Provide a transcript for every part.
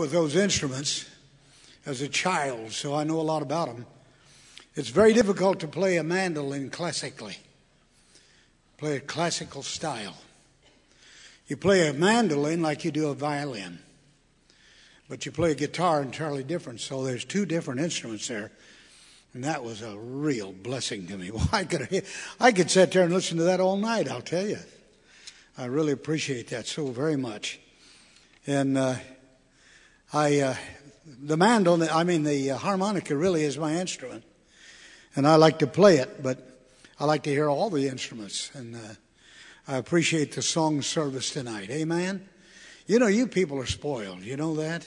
with those instruments as a child, so I know a lot about them. It's very difficult to play a mandolin classically, play a classical style. You play a mandolin like you do a violin, but you play a guitar entirely different. So there's two different instruments there. And that was a real blessing to me. Well, I could, I could sit there and listen to that all night, I'll tell you. I really appreciate that so very much. And uh, I, uh, the mandolin, I mean, the uh, harmonica really is my instrument. And I like to play it, but I like to hear all the instruments. And uh, I appreciate the song service tonight. Amen. You know, you people are spoiled. You know that?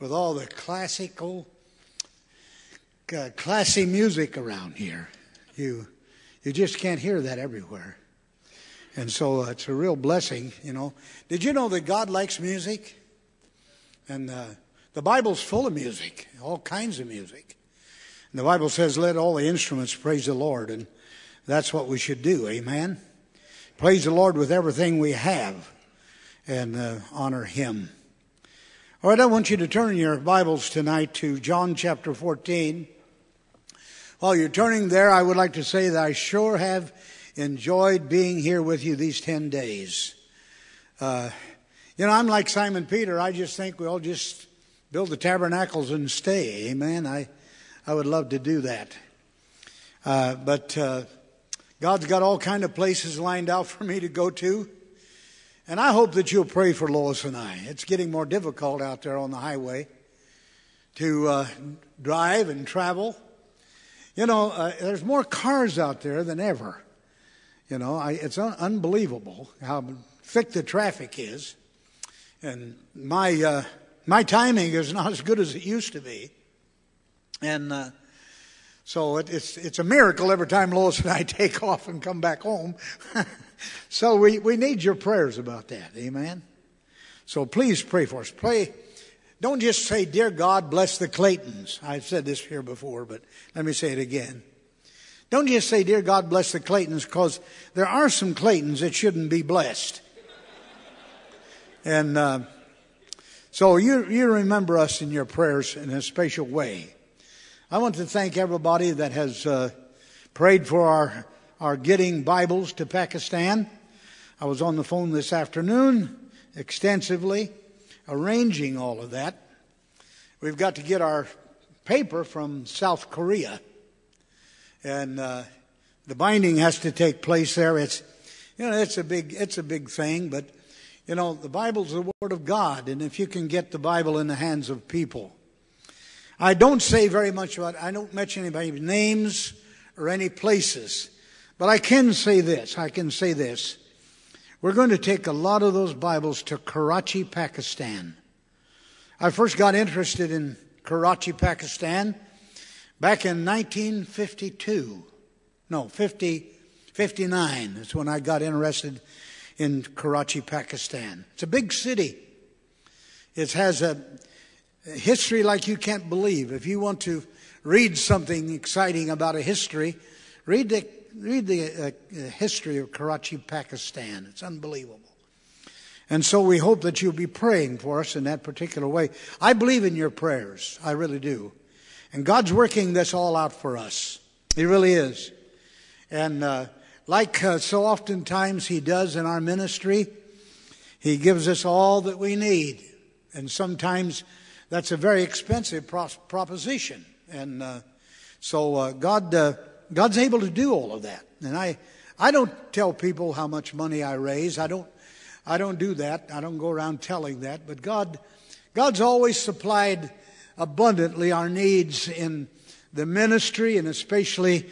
With all the classical, uh, classy music around here. You, you just can't hear that everywhere. And so uh, it's a real blessing, you know. Did you know that God likes music? And uh, the Bible's full of music, all kinds of music. And the Bible says, let all the instruments praise the Lord. And that's what we should do. Amen. Praise the Lord with everything we have and uh, honor Him. All right, I want you to turn your Bibles tonight to John chapter 14. While you're turning there, I would like to say that I sure have enjoyed being here with you these 10 days. Uh, you know, I'm like Simon Peter. I just think we'll just build the tabernacles and stay. Amen. I, I would love to do that. Uh, but uh, God's got all kind of places lined out for me to go to. And I hope that you'll pray for Lois and I. It's getting more difficult out there on the highway to uh, drive and travel. You know, uh, there's more cars out there than ever. You know, I, it's un- unbelievable how thick the traffic is. And my, uh, my timing is not as good as it used to be. And uh, so it, it's, it's a miracle every time Lois and I take off and come back home. so we, we need your prayers about that. Amen. So please pray for us. Pray. Don't just say, Dear God, bless the Claytons. I've said this here before, but let me say it again. Don't just say, Dear God, bless the Claytons, because there are some Claytons that shouldn't be blessed. And uh, so you, you remember us in your prayers in a special way. I want to thank everybody that has uh, prayed for our, our getting Bibles to Pakistan. I was on the phone this afternoon extensively arranging all of that. We've got to get our paper from South Korea, and uh, the binding has to take place there. It's you know it's a big it's a big thing, but you know, the Bible's the Word of God, and if you can get the Bible in the hands of people. I don't say very much about I don't mention anybody's names or any places, but I can say this. I can say this. We're going to take a lot of those Bibles to Karachi, Pakistan. I first got interested in Karachi, Pakistan back in 1952. No, 50, 59 is when I got interested in Karachi, Pakistan. It's a big city. It has a history like you can't believe. If you want to read something exciting about a history, read the, read the uh, history of Karachi, Pakistan. It's unbelievable. And so we hope that you'll be praying for us in that particular way. I believe in your prayers. I really do. And God's working this all out for us. He really is. And uh, like uh, so oftentimes He does in our ministry, He gives us all that we need. And sometimes that's a very expensive pro- proposition. And uh, so uh, God, uh, God's able to do all of that. And I, I don't tell people how much money I raise. I don't, I don't do that. I don't go around telling that. But God, God's always supplied abundantly our needs in the ministry and especially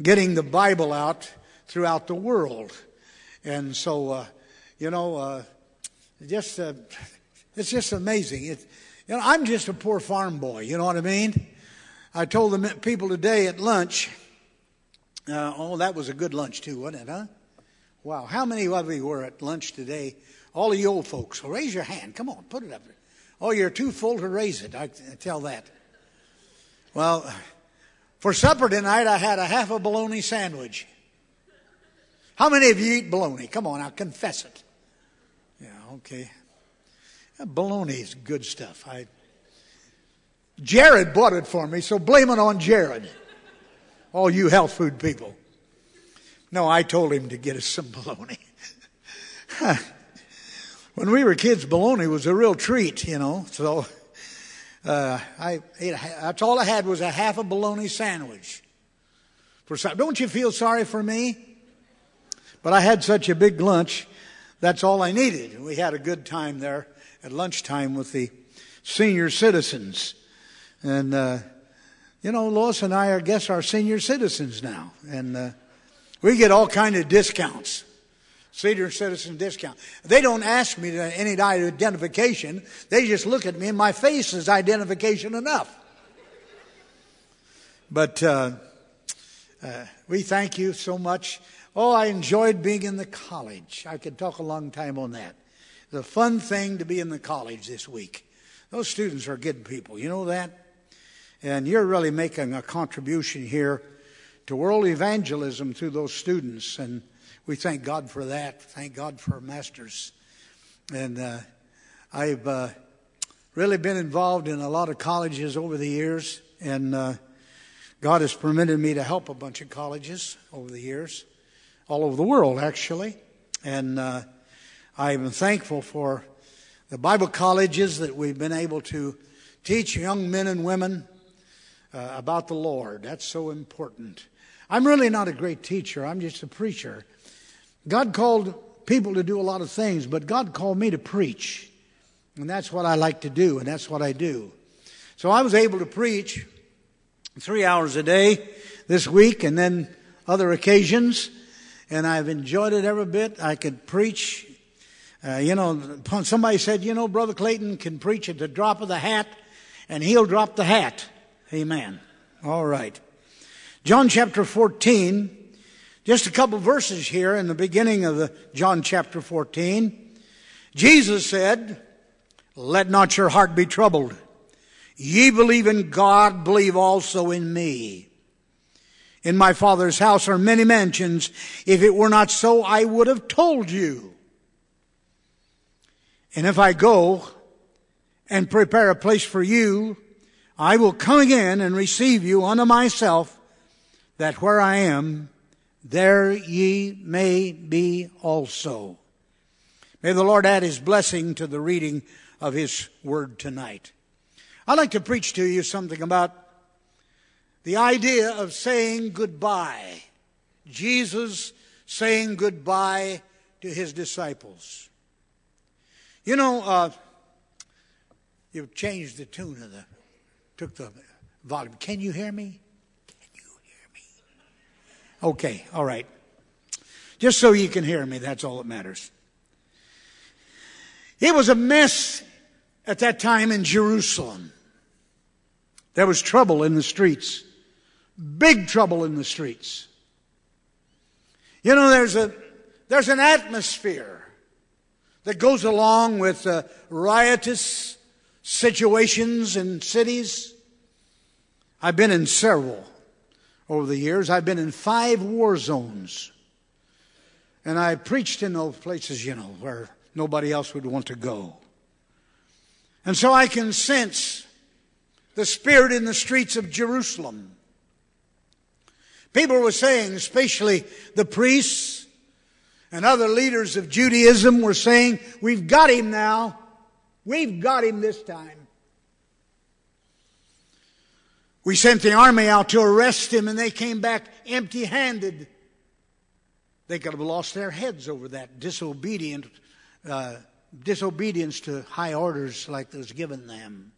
getting the Bible out throughout the world. And so, uh, you know, uh, just uh, it's just amazing. It, you know, I'm just a poor farm boy. You know what I mean? I told the people today at lunch. Uh, oh, that was a good lunch too, wasn't it? Huh? Wow, how many of you were at lunch today? All of you old folks. Well, raise your hand. Come on, put it up. Oh, you're too full to raise it. I tell that. Well, for supper tonight, I had a half a bologna sandwich. How many of you eat bologna? Come on, I'll confess it. Yeah, okay. Bologna is good stuff. I, Jared bought it for me, so blame it on Jared. All you health food people. No, I told him to get us some bologna. when we were kids, bologna was a real treat, you know. So uh, I ate, that's all I had was a half a bologna sandwich. For don't you feel sorry for me? But I had such a big lunch. That's all I needed. We had a good time there at lunchtime with the senior citizens. And, uh, you know, Lois and I, I guess, are senior citizens now. And uh, we get all kind of discounts. Senior citizen discount. They don't ask me any identification. They just look at me and my face is identification enough. But uh, uh, we thank you so much. Oh, I enjoyed being in the college. I could talk a long time on that. The fun thing to be in the college this week. Those students are good people. You know that? And you're really making a contribution here to world evangelism through those students. And we thank God for that. Thank God for our masters. And uh, I've uh, really been involved in a lot of colleges over the years. And uh, God has permitted me to help a bunch of colleges over the years, all over the world, actually. And uh, I'm thankful for the Bible colleges that we've been able to teach young men and women uh, about the Lord. That's so important. I'm really not a great teacher, I'm just a preacher. God called people to do a lot of things, but God called me to preach. And that's what I like to do, and that's what I do. So I was able to preach three hours a day this week and then other occasions, and I've enjoyed it every bit. I could preach. Uh, you know, somebody said, you know, Brother Clayton can preach at the drop of the hat, and he'll drop the hat. Amen. All right. John chapter 14, just a couple verses here in the beginning of the John chapter 14. Jesus said, Let not your heart be troubled. Ye believe in God, believe also in me. In my Father's house are many mansions. If it were not so, I would have told you. And if I go and prepare a place for you, I will come again and receive you unto myself, that where I am, there ye may be also. May the Lord add his blessing to the reading of his word tonight. I'd like to preach to you something about the idea of saying goodbye. Jesus saying goodbye to his disciples. You know, uh, you've changed the tune of the took the volume. Can you hear me? Can you hear me? Okay, all right. Just so you can hear me, that's all that matters. It was a mess at that time in Jerusalem. There was trouble in the streets. Big trouble in the streets. You know, there's a, there's an atmosphere that goes along with uh, riotous situations in cities. I've been in several over the years. I've been in five war zones. And I preached in those places, you know, where nobody else would want to go. And so I can sense the spirit in the streets of Jerusalem. People were saying, especially the priests and other leaders of Judaism were saying, we've got him now. We've got him this time. We sent the army out to arrest him and they came back empty handed. They could have lost their heads over that disobedient, uh, disobedience to high orders like those given them.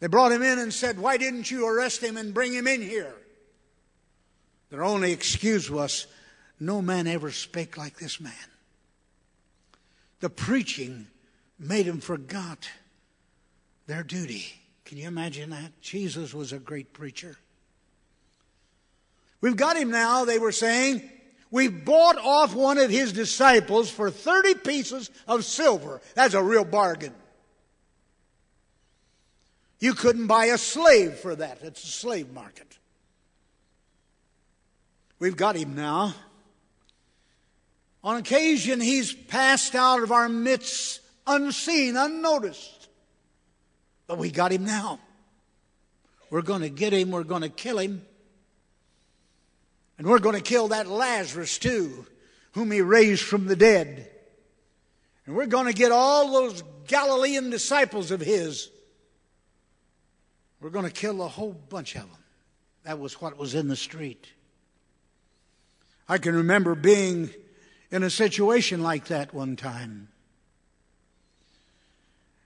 They brought him in and said, Why didn't you arrest him and bring him in here? Their only excuse was, No man ever spake like this man. The preaching made them forgot their duty. Can you imagine that? Jesus was a great preacher. We've got him now, they were saying. We bought off one of his disciples for 30 pieces of silver. That's a real bargain. You couldn't buy a slave for that. It's a slave market. We've got him now. On occasion, he's passed out of our midst unseen, unnoticed. But we got him now. We're going to get him, we're going to kill him. And we're going to kill that Lazarus too, whom he raised from the dead. And we're going to get all those Galilean disciples of his. We're going to kill a whole bunch of them. That was what was in the street. I can remember being in a situation like that one time.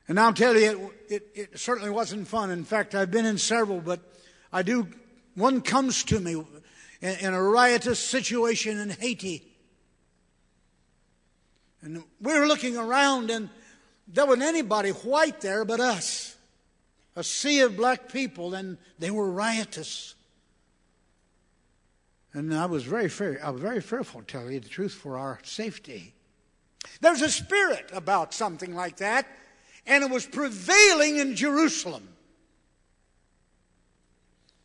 And I'll tell you, it, it, it, certainly wasn't fun. In fact, I've been in several, but I do. One comes to me in, in a riotous situation in Haiti. And we were looking around, and there wasn't anybody white there but us. A sea of black people, and they were riotous. And I was very fear, I was very fearful, to tell you the truth, for our safety. There's a spirit about something like that, and it was prevailing in Jerusalem.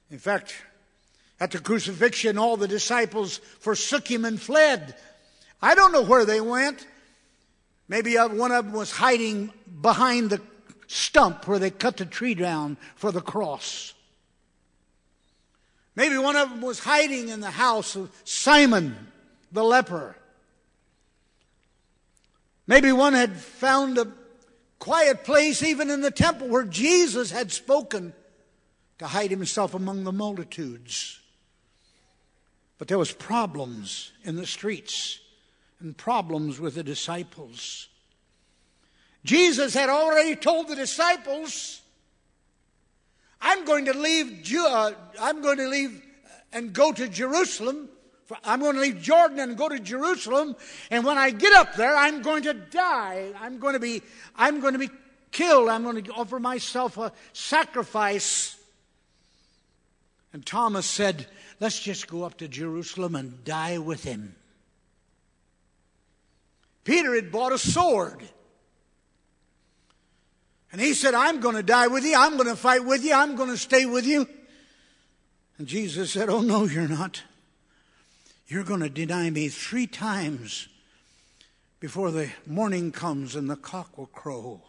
In fact, at the crucifixion, all the disciples forsook him and fled. I don't know where they went. Maybe uh, one of them was hiding behind the stump where they cut the tree down for the cross. Maybe one of them was hiding in the house of Simon the leper. Maybe one had found a quiet place even in the temple where Jesus had spoken to hide himself among the multitudes. But there was problems in the streets and problems with the disciples. Jesus had already told the disciples I'm going to leave, uh, I'm going to leave and go to Jerusalem. I'm going to leave Jordan and go to Jerusalem. And when I get up there, I'm going to die. I'm going to be, I'm going to be killed. I'm going to offer myself a sacrifice. And Thomas said, let's just go up to Jerusalem and die with him. Peter had bought a sword. And he said, I'm going to die with you. I'm going to fight with you. I'm going to stay with you. And Jesus said, Oh, no, you're not. You're going to deny me three times before the morning comes and the cock will crow.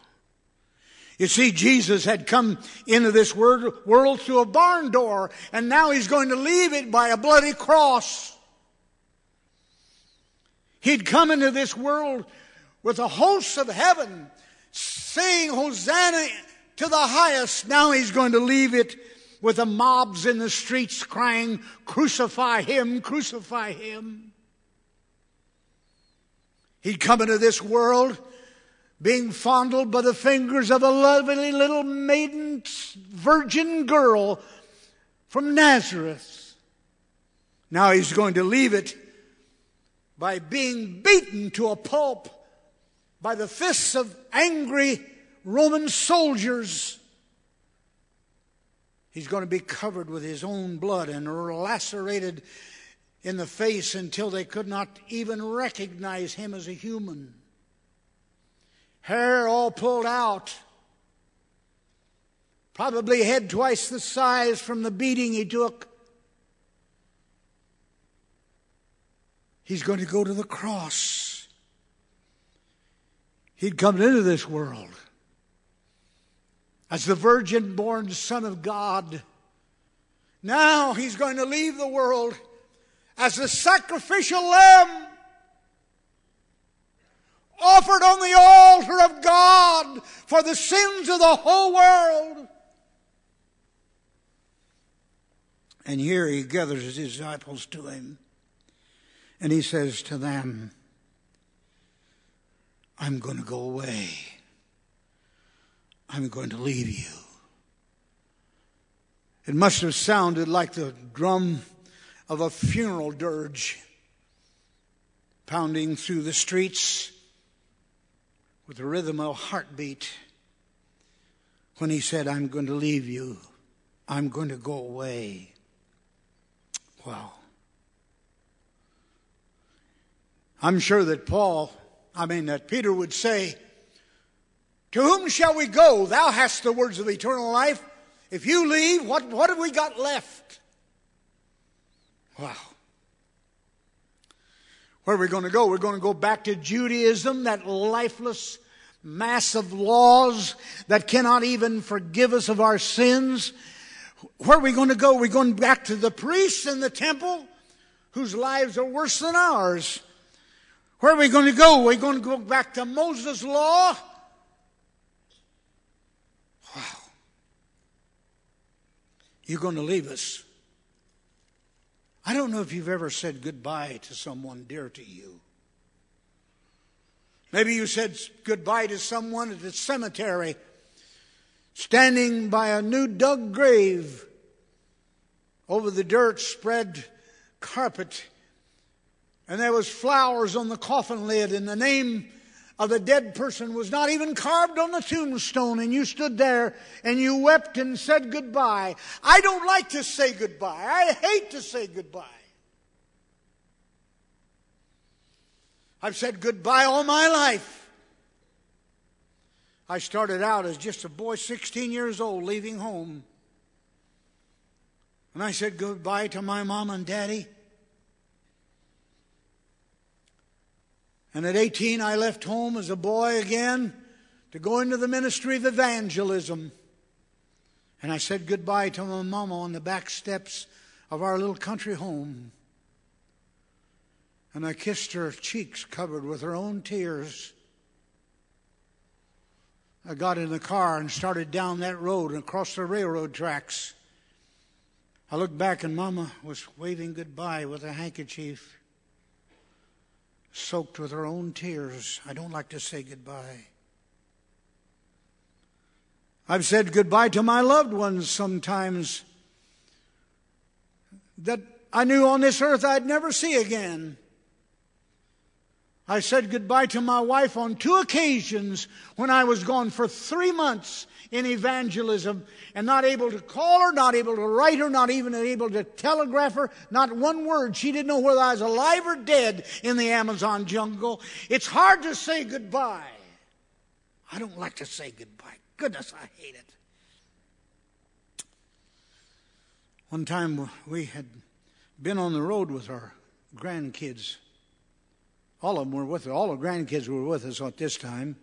You see, Jesus had come into this world through a barn door, and now he's going to leave it by a bloody cross. He'd come into this world with the hosts of heaven saying Hosanna to the highest. Now he's going to leave it with the mobs in the streets crying, Crucify him, crucify him. He'd come into this world being fondled by the fingers of a lovely little maiden virgin girl from Nazareth. Now he's going to leave it by being beaten to a pulp by the fists of angry Roman soldiers. He's going to be covered with his own blood and lacerated in the face until they could not even recognize him as a human. Hair all pulled out. Probably head twice the size from the beating he took. He's going to go to the cross. He'd come into this world as the virgin born Son of God. Now he's going to leave the world as the sacrificial lamb offered on the altar of God for the sins of the whole world. And here he gathers his disciples to him and he says to them, I'm going to go away. I'm going to leave you. It must have sounded like the drum of a funeral dirge pounding through the streets with the rhythm of a heartbeat when he said, I'm going to leave you. I'm going to go away. Wow. I'm sure that Paul I mean, that Peter would say, To whom shall we go? Thou hast the words of eternal life. If you leave, what, what have we got left? Wow. Where are we going to go? We're going to go back to Judaism, that lifeless, mass of laws that cannot even forgive us of our sins. Where are we going to go? We're going back to the priests in the temple whose lives are worse than ours. Where are we going to go? Are We're going to go back to Moses' law. Wow. You're going to leave us. I don't know if you've ever said goodbye to someone dear to you. Maybe you said goodbye to someone at the cemetery, standing by a new dug grave. Over the dirt spread carpet, and there was flowers on the coffin lid, and the name of the dead person was not even carved on the tombstone, and you stood there and you wept and said goodbye. I don't like to say goodbye. I hate to say goodbye. I've said goodbye all my life. I started out as just a boy, 16 years old, leaving home. And I said goodbye to my mom and daddy. And at 18, I left home as a boy again to go into the ministry of evangelism. And I said goodbye to my mama on the back steps of our little country home. And I kissed her cheeks covered with her own tears. I got in the car and started down that road and across the railroad tracks. I looked back and Mama was waving goodbye with a handkerchief soaked with her own tears. I don't like to say goodbye. I've said goodbye to my loved ones sometimes that I knew on this earth I'd never see again. I said goodbye to my wife on two occasions when I was gone for three months in evangelism and not able to call her, not able to write her, not even able to telegraph her, not one word. She didn't know whether I was alive or dead in the Amazon jungle. It's hard to say goodbye. I don't like to say goodbye. Goodness, I hate it. One time we had been on the road with our grandkids all of them were with us. All the grandkids were with us at this time.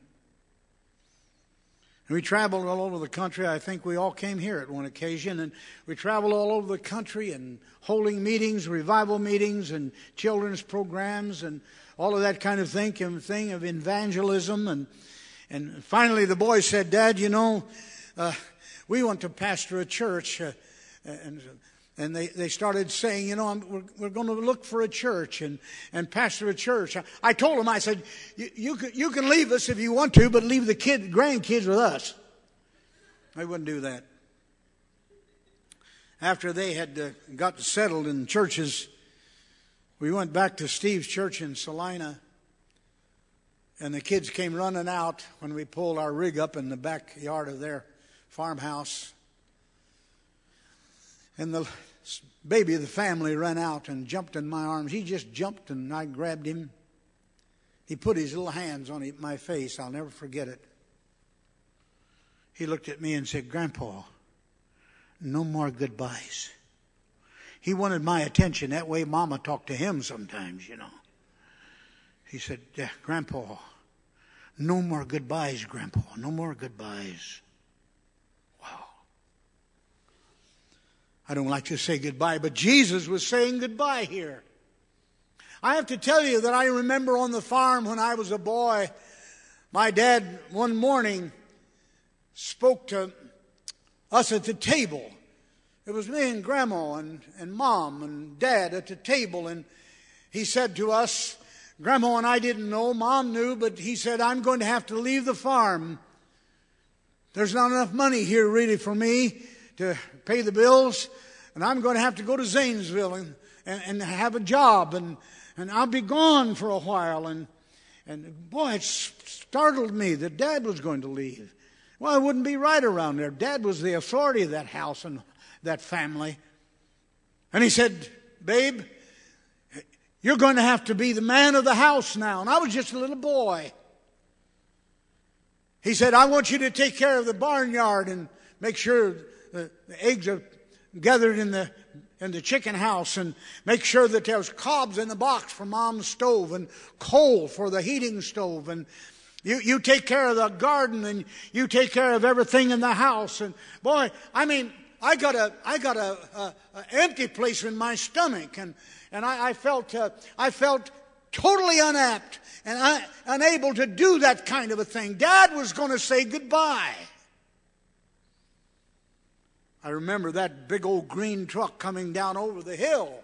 And we traveled all over the country. I think we all came here at one occasion. And we traveled all over the country and holding meetings, revival meetings, and children's programs, and all of that kind of thing, and thing of evangelism. And, and finally, the boy said, Dad, you know, uh, we want to pastor a church. Uh, and and they, they started saying, you know, we're, we're going to look for a church and, and pastor a church. I, I told them, I said, you, you, can, you can leave us if you want to, but leave the kid, grandkids with us. They wouldn't do that. After they had uh, got settled in churches, we went back to Steve's church in Salina, and the kids came running out when we pulled our rig up in the backyard of their farmhouse. And the baby of the family ran out and jumped in my arms. He just jumped and I grabbed him. He put his little hands on my face. I'll never forget it. He looked at me and said, Grandpa, no more goodbyes. He wanted my attention. That way, Mama talked to him sometimes, you know. He said, Grandpa, no more goodbyes, Grandpa. No more goodbyes. I don't like to say goodbye, but Jesus was saying goodbye here. I have to tell you that I remember on the farm when I was a boy, my dad one morning spoke to us at the table. It was me and grandma and, and mom and dad at the table, and he said to us, Grandma and I didn't know, mom knew, but he said, I'm going to have to leave the farm. There's not enough money here really for me to pay the bills, and I'm going to have to go to Zanesville and, and, and have a job, and, and I'll be gone for a while. And, and boy, it startled me that Dad was going to leave. Well, it wouldn't be right around there. Dad was the authority of that house and that family. And he said, Babe, you're going to have to be the man of the house now. And I was just a little boy. He said, I want you to take care of the barnyard and make sure the, the eggs are gathered in the in the chicken house and make sure that there's cobs in the box for mom's stove and coal for the heating stove and You, you take care of the garden and you take care of everything in the house. And boy, I mean, I got a, I got a, a, a empty place in my stomach and, and I, I felt, uh, I felt totally unapt and I, unable to do that kind of a thing. Dad was going to say goodbye. I remember that big old green truck coming down over the hill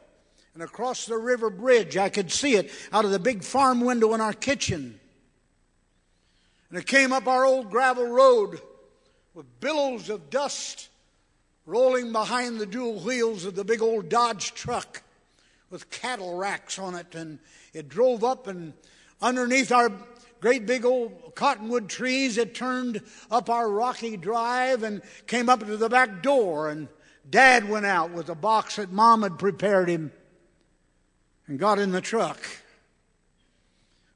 and across the river bridge. I could see it out of the big farm window in our kitchen. And it came up our old gravel road with billows of dust rolling behind the dual wheels of the big old Dodge truck with cattle racks on it. And it drove up and underneath our great big old cottonwood trees. that turned up our rocky drive and came up to the back door. And Dad went out with a box that Mom had prepared him and got in the truck.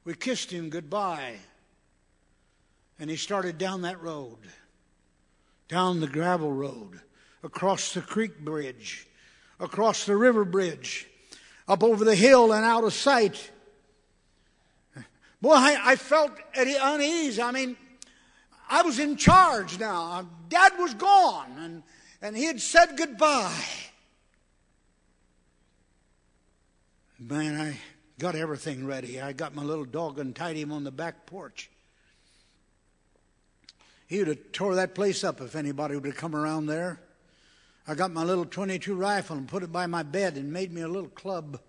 We kissed him goodbye. And he started down that road, down the gravel road, across the creek bridge, across the river bridge, up over the hill and out of sight. Boy, I, I felt at unease. I mean, I was in charge now. Dad was gone, and, and he had said goodbye. Man, I got everything ready. I got my little dog and tied him on the back porch. He would have tore that place up if anybody would have come around there. I got my little 22 rifle and put it by my bed and made me a little club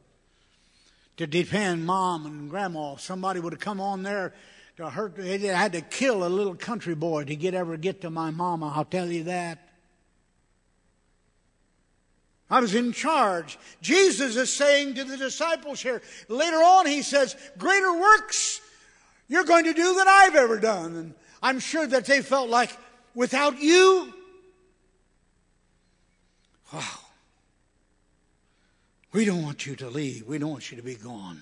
to defend mom and grandma. Somebody would have come on there to hurt. They had to kill a little country boy to get ever get to my mama. I'll tell you that. I was in charge. Jesus is saying to the disciples here. Later on, he says, "Greater works you're going to do than I've ever done." And I'm sure that they felt like, without you, wow. We don't want you to leave. We don't want you to be gone.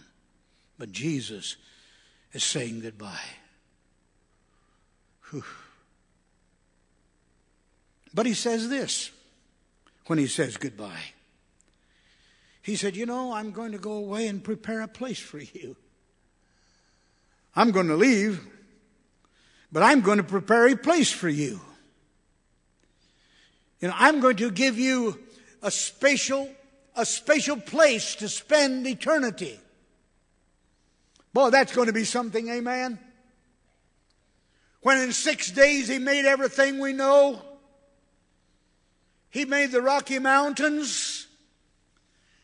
But Jesus is saying goodbye. Whew. But he says this when he says goodbye. He said, You know, I'm going to go away and prepare a place for you. I'm going to leave, but I'm going to prepare a place for you. You know, I'm going to give you a spatial a special place to spend eternity. Boy, that's going to be something, amen? When in six days he made everything we know, he made the Rocky Mountains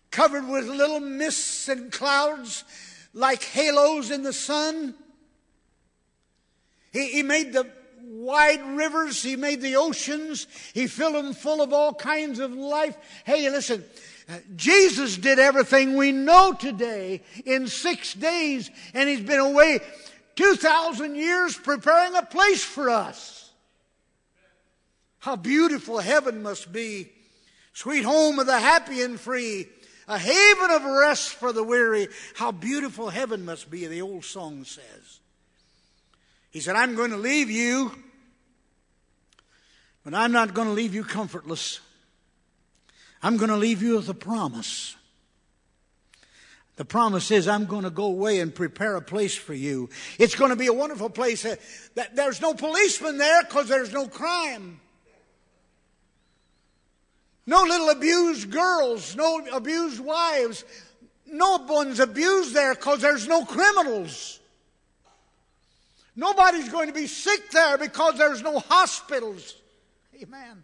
covered with little mists and clouds like halos in the sun. He, he made the wide rivers, he made the oceans, he filled them full of all kinds of life. Hey, listen, Jesus did everything we know today in six days, and He's been away 2,000 years preparing a place for us. How beautiful heaven must be. Sweet home of the happy and free, a haven of rest for the weary. How beautiful heaven must be, the old song says. He said, I'm going to leave you, but I'm not going to leave you comfortless. I'm going to leave you with a promise. The promise is, I'm going to go away and prepare a place for you. It's going to be a wonderful place. Uh, that there's no policeman there because there's no crime. No little abused girls, no abused wives. No one's abused there because there's no criminals. Nobody's going to be sick there because there's no hospitals. Amen.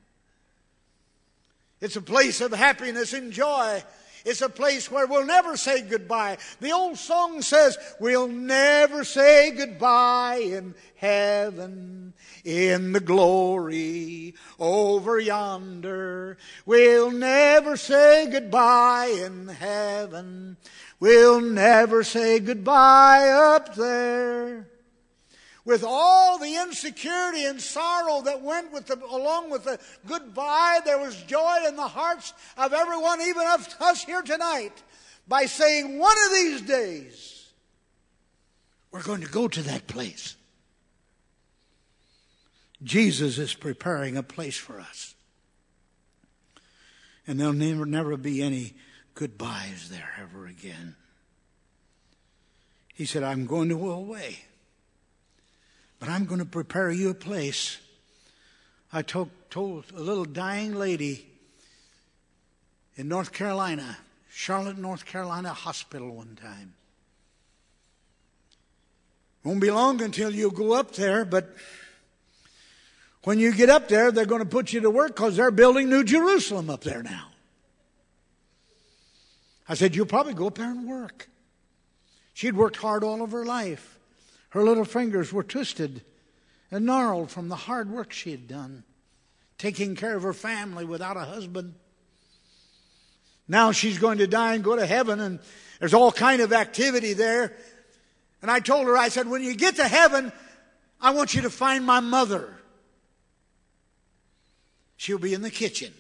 It's a place of happiness and joy. It's a place where we'll never say goodbye. The old song says, We'll never say goodbye in heaven, in the glory over yonder. We'll never say goodbye in heaven. We'll never say goodbye up there with all the insecurity and sorrow that went with the, along with the goodbye, there was joy in the hearts of everyone, even of us here tonight, by saying, one of these days, we're going to go to that place. Jesus is preparing a place for us. And there'll never, never be any goodbyes there ever again. He said, I'm going to go away. But I'm going to prepare you a place. I told, told a little dying lady in North Carolina, Charlotte, North Carolina hospital one time. Won't be long until you go up there, but when you get up there, they're going to put you to work because they're building New Jerusalem up there now. I said, You'll probably go up there and work. She'd worked hard all of her life. Her little fingers were twisted and gnarled from the hard work she had done, taking care of her family without a husband. Now she's going to die and go to heaven, and there's all kind of activity there. And I told her, I said, when you get to heaven, I want you to find my mother. She'll be in the kitchen.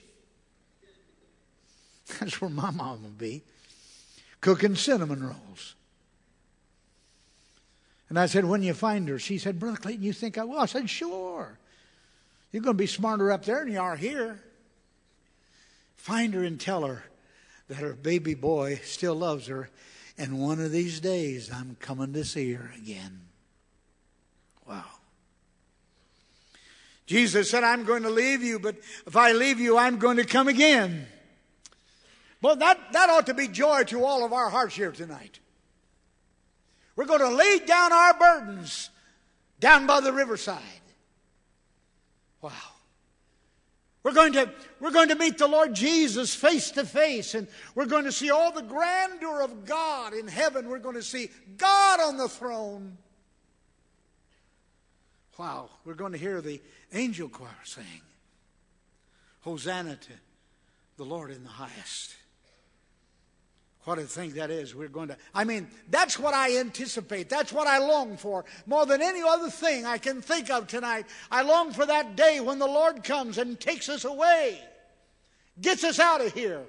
That's where my mom will be, cooking cinnamon rolls. And I said, When you find her, she said, Brother Clayton, you think I will? I said, Sure. You're going to be smarter up there than you are here. Find her and tell her that her baby boy still loves her, and one of these days I'm coming to see her again. Wow. Jesus said, I'm going to leave you, but if I leave you, I'm going to come again. Well, that, that ought to be joy to all of our hearts here tonight. We're going to lay down our burdens down by the riverside. Wow. We're going to, we're going to meet the Lord Jesus face to face, and we're going to see all the grandeur of God in heaven. We're going to see God on the throne. Wow. We're going to hear the angel choir saying, Hosanna to the Lord in the highest. What a thing that is. We're going to, I mean, that's what I anticipate. That's what I long for. More than any other thing I can think of tonight. I long for that day when the Lord comes and takes us away, gets us out of here.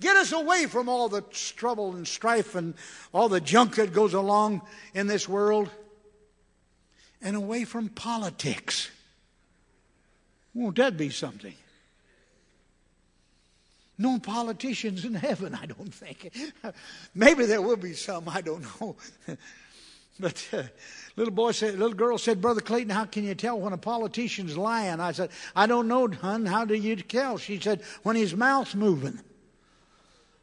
Get us away from all the trouble and strife and all the junk that goes along in this world and away from politics. Won't that be something? No politicians in heaven, I don't think. Maybe there will be some, I don't know. but uh, little boy said, little girl said, Brother Clayton, how can you tell when a politician's lying? I said, I don't know, hon. How do you tell? She said, when his mouth's moving.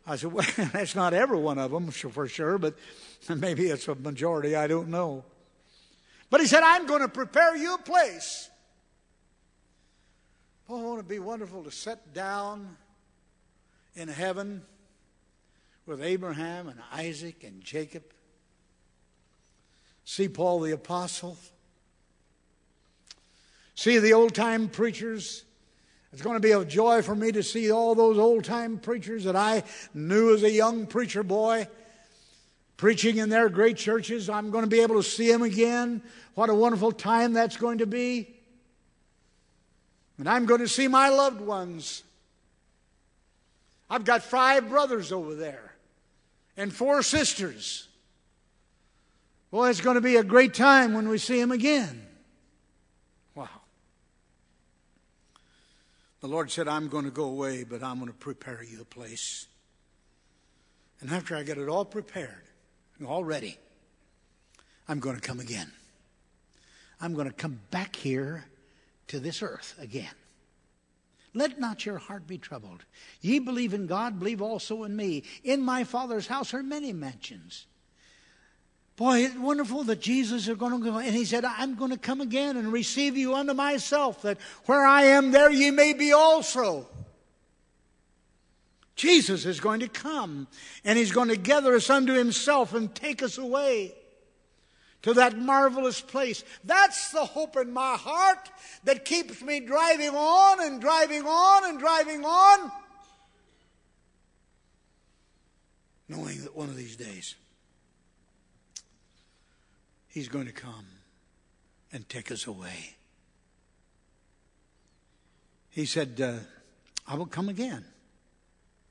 I said, well, that's not every one of them for sure, but maybe it's a majority. I don't know. But he said, I'm going to prepare you a place. Oh, it be wonderful to sit down in heaven with Abraham and Isaac and Jacob? See Paul the Apostle? See the old time preachers? It's going to be a joy for me to see all those old time preachers that I knew as a young preacher boy preaching in their great churches. I'm going to be able to see them again. What a wonderful time that's going to be. And I'm going to see my loved ones. I've got five brothers over there and four sisters. Boy, it's going to be a great time when we see them again. Wow. The Lord said, I'm going to go away, but I'm going to prepare you a place. And after I get it all prepared, and all ready, I'm going to come again. I'm going to come back here to this earth again. Let not your heart be troubled. Ye believe in God, believe also in me. In my Father's house are many mansions. Boy, it's wonderful that Jesus is going to go. And he said, I'm going to come again and receive you unto myself, that where I am, there ye may be also. Jesus is going to come and he's going to gather us unto himself and take us away to that marvelous place. That's the hope in my heart that keeps me driving on and driving on and driving on, knowing that one of these days he's going to come and take us away. He said, uh, I will come again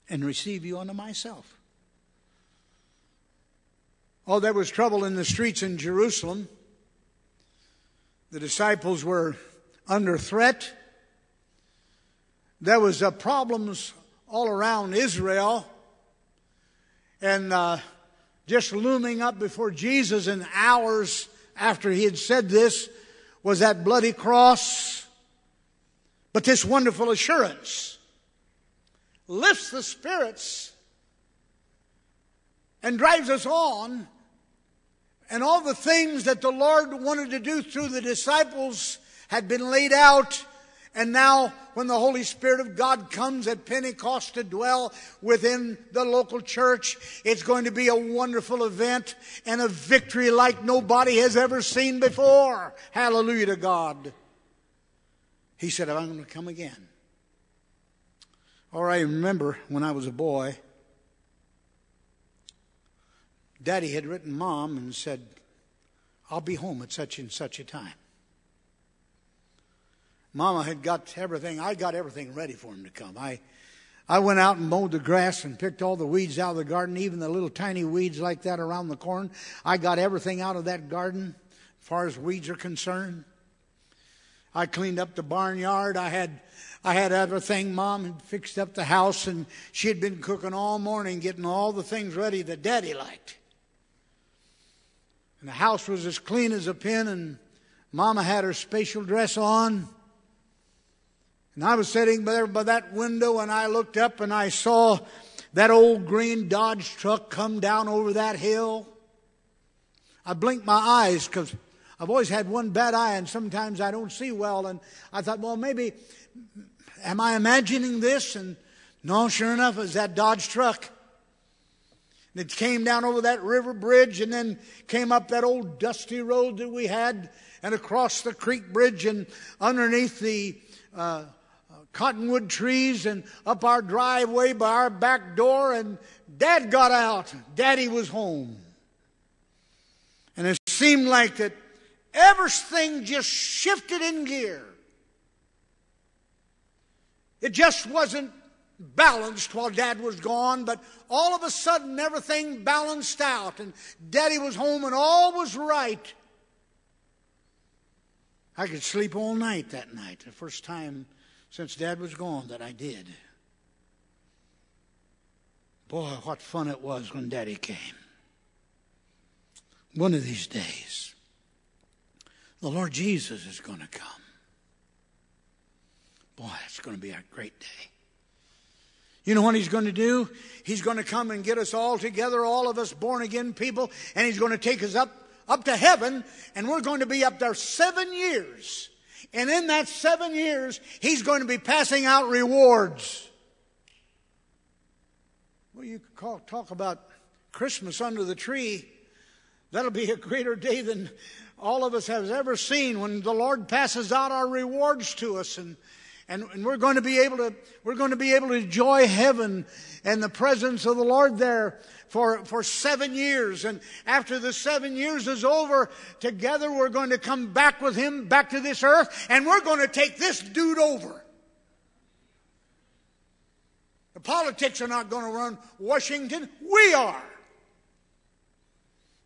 and receive you unto myself. Oh, there was trouble in the streets in Jerusalem. The disciples were under threat. There was uh, problems all around Israel, and uh, just looming up before Jesus in hours after he had said this was that bloody cross, but this wonderful assurance lifts the spirits and drives us on. And all the things that the Lord wanted to do through the disciples had been laid out and now, when the Holy Spirit of God comes at Pentecost to dwell within the local church, it's going to be a wonderful event and a victory like nobody has ever seen before. Hallelujah to God. He said, I'm going to come again. Or I remember when I was a boy, Daddy had written Mom and said, I'll be home at such and such a time. Mama had got everything. I got everything ready for him to come. I, I went out and mowed the grass and picked all the weeds out of the garden, even the little tiny weeds like that around the corn. I got everything out of that garden as far as weeds are concerned. I cleaned up the barnyard. I had, I had everything. Mom had fixed up the house and she had been cooking all morning, getting all the things ready that Daddy liked. And the house was as clean as a pin and Mama had her special dress on. And I was sitting there by that window and I looked up and I saw that old green Dodge truck come down over that hill. I blinked my eyes because I've always had one bad eye and sometimes I don't see well. And I thought, well, maybe, am I imagining this? And no, sure enough, it was that Dodge truck. It came down over that river bridge and then came up that old dusty road that we had and across the creek bridge and underneath the uh, cottonwood trees and up our driveway by our back door, and Dad got out. Daddy was home. And it seemed like that everything just shifted in gear. It just wasn't balanced while Dad was gone, but all of a sudden everything balanced out, and Daddy was home and all was right. I could sleep all night that night, the first time since Dad was gone that I did. Boy, what fun it was when Daddy came. One of these days, the Lord Jesus is going to come. Boy, it's going to be a great day. You know what he's going to do? He's going to come and get us all together, all of us born again people, and he's going to take us up, up to heaven, and we're going to be up there seven years. And in that seven years, he's going to be passing out rewards. Well, you call, talk about Christmas under the tree. That'll be a greater day than all of us has ever seen when the Lord passes out our rewards to us. And and, and we're going to be able to we're going to be able to enjoy heaven and the presence of the Lord there for, for seven years. And after the seven years is over, together we're going to come back with him back to this earth, and we're going to take this dude over. The politics are not going to run Washington. We are.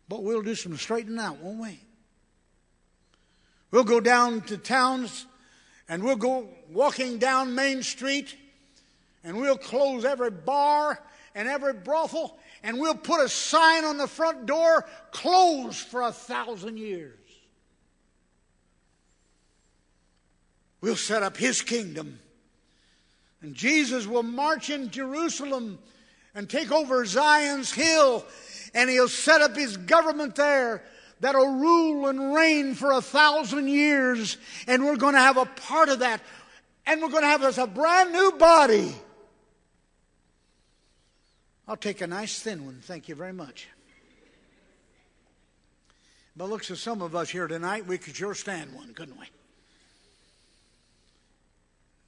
But we'll do some straightening out, won't we? We'll go down to towns and we'll go walking down Main Street and we'll close every bar and every brothel and we'll put a sign on the front door closed for a thousand years. We'll set up his kingdom. And Jesus will march in Jerusalem and take over Zion's hill, and he'll set up his government there that'll rule and reign for a thousand years, and we're going to have a part of that. And we're going to have us a brand new body. I'll take a nice thin one. Thank you very much. But looks of some of us here tonight, we could sure stand one, couldn't we?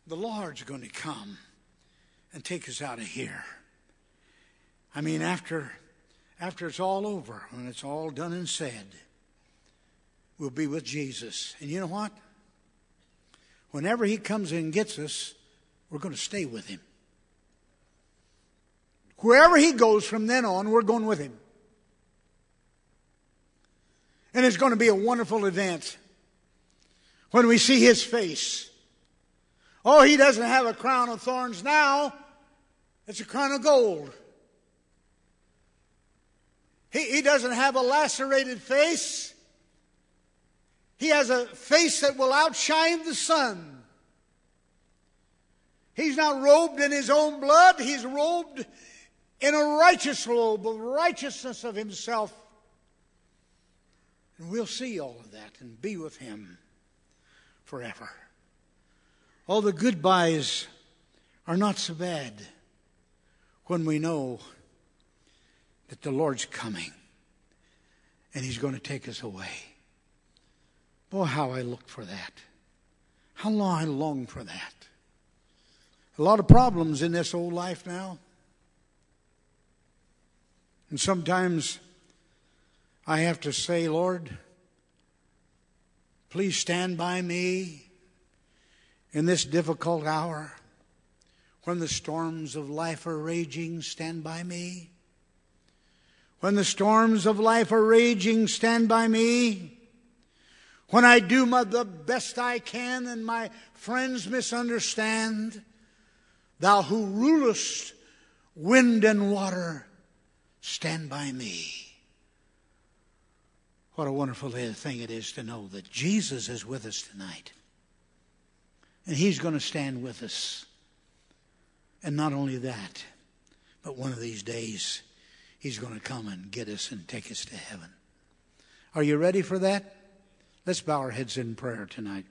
The Lord's going to come and take us out of here. I mean, after after it's all over, when it's all done and said, we'll be with Jesus. And you know what? Whenever He comes and gets us, we're going to stay with Him. Wherever He goes from then on, we're going with Him. And it's going to be a wonderful event when we see His face. Oh, He doesn't have a crown of thorns now, it's a crown of gold. He, he doesn't have a lacerated face. He has a face that will outshine the sun. He's not robed in his own blood, he's robed in a righteous robe of righteousness of himself. And we'll see all of that and be with him forever. All the goodbyes are not so bad when we know that the Lord's coming and He's going to take us away. Boy, how I look for that. How long I long for that. A lot of problems in this old life now. And sometimes I have to say, Lord, please stand by me in this difficult hour. When the storms of life are raging, stand by me. When the storms of life are raging, stand by me. When I do my, the best I can and my friends misunderstand, thou who rulest wind and water, stand by me. What a wonderful thing it is to know that Jesus is with us tonight. And he's going to stand with us. And not only that, but one of these days, he's going to come and get us and take us to heaven. Are you ready for that? Let's bow our heads in prayer tonight.